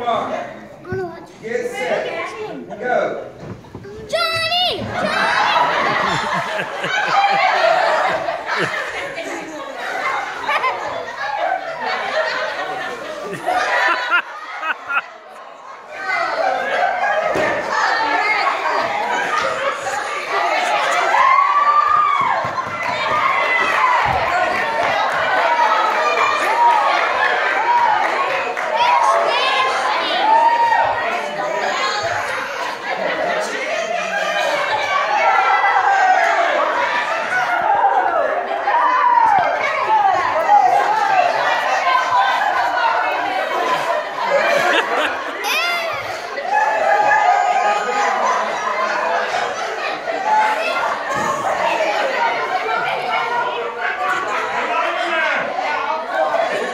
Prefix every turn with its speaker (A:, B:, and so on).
A: Gonna
B: get set, go.